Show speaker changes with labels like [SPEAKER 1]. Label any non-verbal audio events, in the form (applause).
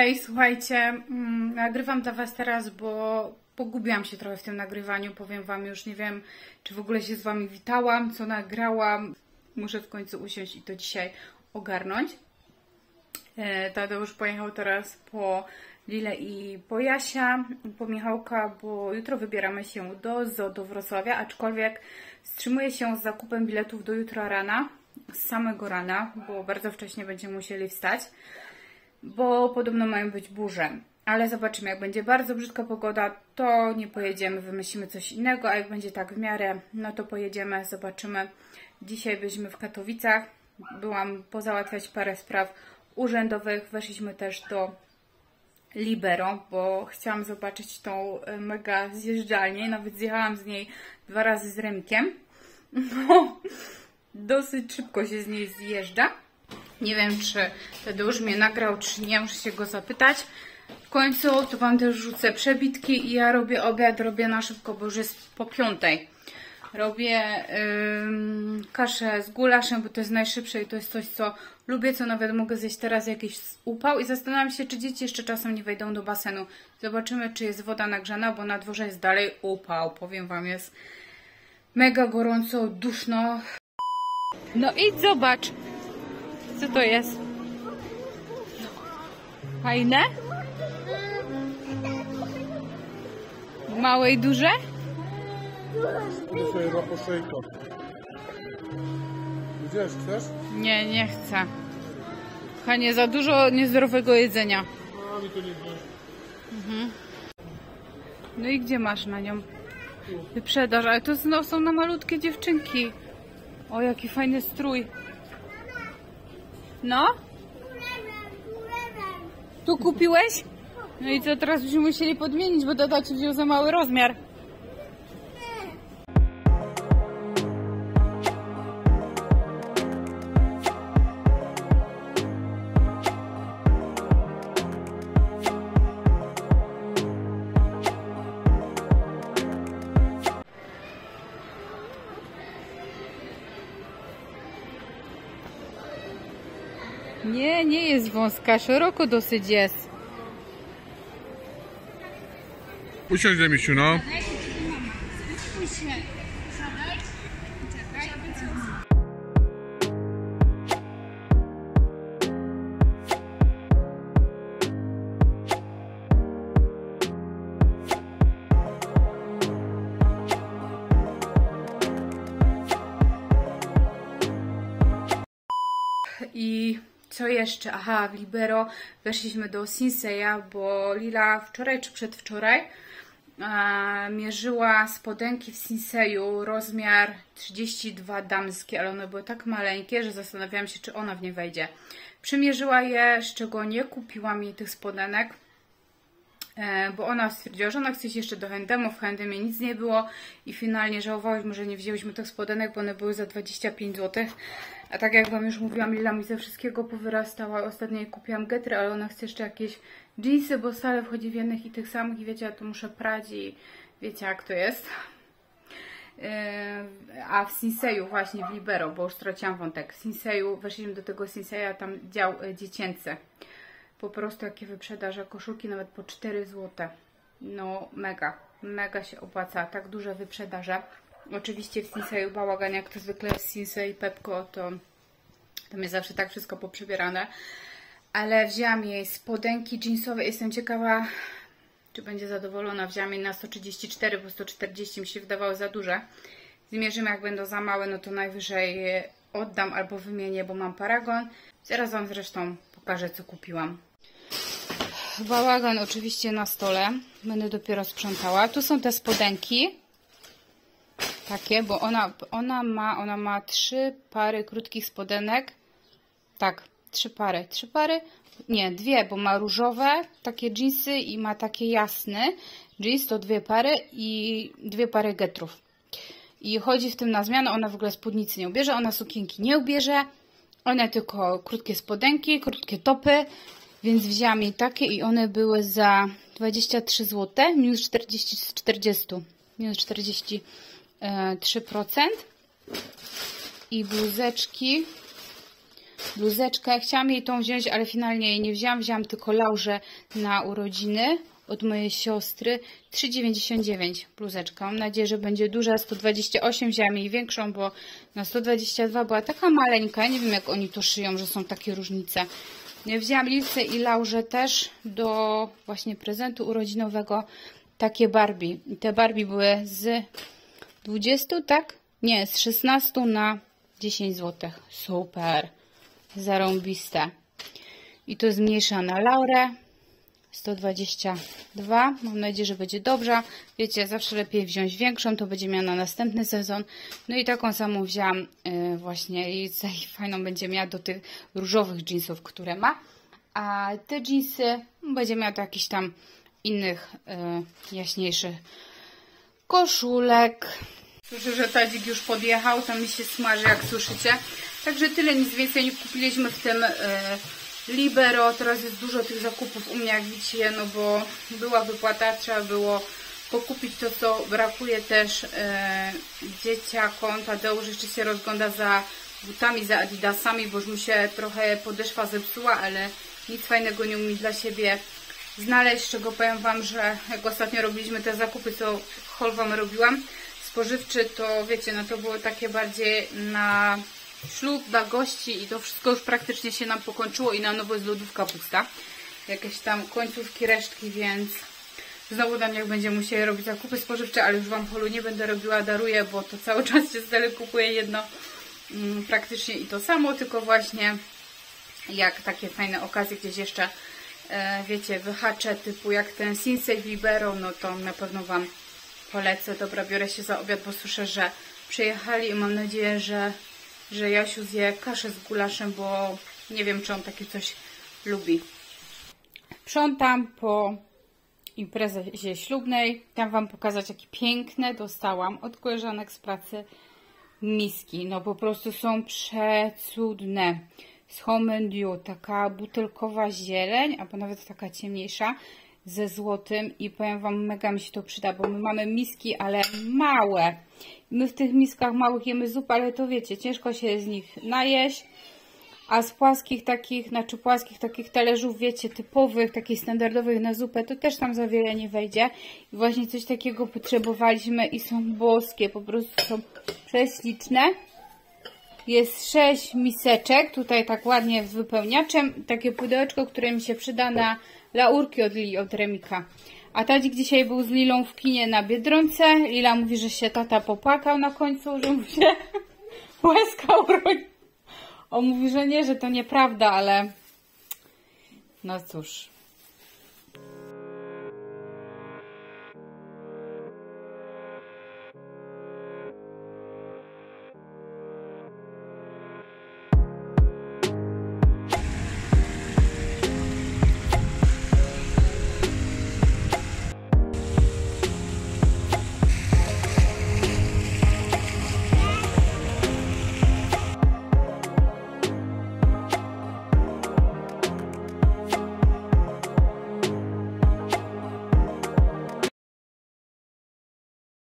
[SPEAKER 1] Hej, słuchajcie, mm, nagrywam dla Was teraz, bo pogubiłam się trochę w tym nagrywaniu. Powiem Wam, już nie wiem, czy w ogóle się z Wami witałam, co nagrałam. Muszę w końcu usiąść i to dzisiaj ogarnąć. E, Tadeusz pojechał teraz po Lilę i po Jasia, po Michałka, bo jutro wybieramy się do Zoo do Wrocławia, aczkolwiek wstrzymuję się z zakupem biletów do jutra rana, z samego rana, bo bardzo wcześnie będziemy musieli wstać bo podobno mają być burze. Ale zobaczymy, jak będzie bardzo brzydka pogoda, to nie pojedziemy, wymyślimy coś innego, a jak będzie tak w miarę, no to pojedziemy, zobaczymy. Dzisiaj byliśmy w Katowicach, byłam pozałatwiać parę spraw urzędowych, weszliśmy też do Libero, bo chciałam zobaczyć tą e, mega zjeżdżalnię, nawet zjechałam z niej dwa razy z Remkiem, (laughs) bo dosyć szybko się z niej zjeżdża. Nie wiem, czy Tadeusz mnie nagrał, czy nie, muszę się go zapytać. W końcu tu Wam też rzucę przebitki i ja robię obiad, robię na szybko, bo już jest po piątej. Robię kaszę z gulaszem, bo to jest najszybsze i to jest coś, co lubię, co nawet mogę zjeść teraz jakiś upał i zastanawiam się, czy dzieci jeszcze czasem nie wejdą do basenu. Zobaczymy, czy jest woda nagrzana, bo na dworze jest dalej upał. Powiem Wam, jest mega gorąco, duszno. No idź zobacz. Co to jest? Fajne? Małe i duże?
[SPEAKER 2] Będę sobie po chcesz?
[SPEAKER 1] Nie, nie chcę. Kochanie, za dużo niezdrowego jedzenia.
[SPEAKER 2] A mi to nie wziąć.
[SPEAKER 1] No i gdzie masz na nią? Wyprzedaż, ale to są na malutkie dziewczynki. O, jaki fajny strój. No? Tu kupiłeś? No i co, teraz byśmy musieli podmienić, bo tata ci wziął za mały rozmiar. Wąska, szeroko dosyć jest.
[SPEAKER 2] Usiądź Demisiu, no.
[SPEAKER 1] I co jeszcze? Aha, w Libero weszliśmy do Sinseya, bo Lila wczoraj czy przedwczoraj e, mierzyła spodenki w Sinseyu rozmiar 32 damskie, ale one były tak maleńkie, że zastanawiałam się, czy ona w nie wejdzie. Przymierzyła je, z czego nie kupiłam jej tych spodenek, bo ona stwierdziła, że ona chce iść jeszcze do Hendemu, w Hendemie nic nie było i finalnie żałowałyśmy, że nie wzięłyśmy tych spodenek, bo one były za 25 zł. A tak jak Wam już mówiłam, Lila mi ze wszystkiego powyrastała. Ostatnio kupiłam getry, ale ona chce jeszcze jakieś jeansy, bo stale wchodzi w jednych i tych samych i wiecie, ja to muszę prać i wiecie jak to jest. Yy, A w Sinseju właśnie, w Libero, bo już straciłam wątek. W Sinseju, weszliśmy do tego Sinseya, tam dział e, dziecięcy. Po prostu jakie wyprzedaże, koszulki nawet po 4 zł. No mega, mega się opłaca, tak duże wyprzedaże. Oczywiście w Sinseju bałagan, jak to zwykle jest Sinsei Pepko, to tam jest zawsze tak wszystko poprzebierane. Ale wzięłam jej spodenki jeansowe. Jestem ciekawa, czy będzie zadowolona. Wzięłam jej na 134, bo 140 mi się wydawało za duże. Zmierzymy, jak będą za małe, no to najwyżej oddam albo wymienię, bo mam paragon. Zaraz Wam zresztą pokażę, co kupiłam. Bałagan oczywiście na stole. Będę dopiero sprzątała. Tu są te spodenki takie, bo ona, ona ma, ona ma trzy pary krótkich spodenek. Tak, trzy pary. Trzy pary? Nie, dwie, bo ma różowe takie jeansy i ma takie jasne. Jeans to dwie pary i dwie pary getrów. I chodzi w tym na zmianę, ona w ogóle spódnicy nie ubierze, ona sukienki nie ubierze. One tylko krótkie spodenki, krótkie topy, więc wzięłam jej takie i one były za 23 zł, minus 40, 40 minus 40 3% i bluzeczki bluzeczkę. Chciałam jej tą wziąć, ale finalnie jej nie wzięłam. Wzięłam tylko Laurze na urodziny od mojej siostry. 3,99 bluzeczka. Mam nadzieję, że będzie duża. 128 wzięłam jej większą, bo na 122 była taka maleńka. Nie wiem, jak oni to szyją, że są takie różnice. Wzięłam Lilce i Laurze też do właśnie prezentu urodzinowego takie Barbie. I te Barbie były z 20, tak? Nie, z 16 na 10 zł. Super. Zarąbiste. I to zmniejsza na Laurę. 122. Mam nadzieję, że będzie dobrze. Wiecie, zawsze lepiej wziąć większą, to będzie miała na następny sezon. No i taką samą wzięłam yy, właśnie i (laughs) fajną będzie miała do tych różowych jeansów, które ma. A te jeansy będzie miała do jakichś tam innych yy, jaśniejszych koszulek. Słyszę, że tadzik już podjechał, to mi się smaży, jak słyszycie. Także tyle, nic więcej nie kupiliśmy w tym yy, Libero. Teraz jest dużo tych zakupów u mnie, jak widzicie, no bo była wypłata, trzeba było pokupić to, co brakuje też yy, dzieciakom. Tadeusz jeszcze się rozgląda za butami, za adidasami, bo już mu się trochę podeszwa zepsuła, ale nic fajnego nie umie dla siebie znaleźć, czego powiem Wam, że jak ostatnio robiliśmy te zakupy, co hol Wam robiłam, spożywczy, to wiecie, no to było takie bardziej na ślub, dla gości i to wszystko już praktycznie się nam pokończyło i na nowo jest lodówka pusta. Jakieś tam końcówki, resztki, więc znowu nam jak będziemy musieli robić zakupy spożywcze, ale już Wam holu nie będę robiła, daruję, bo to cały (laughs) czas się z kupuje jedno mm, praktycznie i to samo, tylko właśnie jak takie fajne okazje gdzieś jeszcze e, wiecie, wyhacze typu jak ten Sinsei Libero, no to na pewno Wam polecę. Dobra, biorę się za obiad, bo słyszę, że przyjechali i mam nadzieję, że, że Jasiu zje kaszę z gulaszem, bo nie wiem, czy on takie coś lubi. Sprzątam po imprezie ślubnej. Chciałam Wam pokazać, jakie piękne dostałam od koleżanek z pracy miski. No po prostu są przecudne. Z Home Dew, taka butelkowa zieleń, albo nawet taka ciemniejsza ze złotym i powiem Wam, mega mi się to przyda, bo my mamy miski, ale małe. My w tych miskach małych jemy zupę, ale to wiecie, ciężko się z nich najeść. A z płaskich takich, znaczy płaskich takich talerzów, wiecie, typowych, takich standardowych na zupę, to też tam za wiele nie wejdzie. I właśnie coś takiego potrzebowaliśmy i są boskie, po prostu są prześliczne. Jest sześć miseczek, tutaj tak ładnie z wypełniaczem. Takie pudełeczko, które mi się przyda na laurki od od Remika. A Tadzik dzisiaj był z Lilą w kinie na Biedronce. Lila mówi, że się tata popłakał na końcu, że mu się (laughs) łezka urodziła. On mówi, że nie, że to nieprawda, ale no cóż.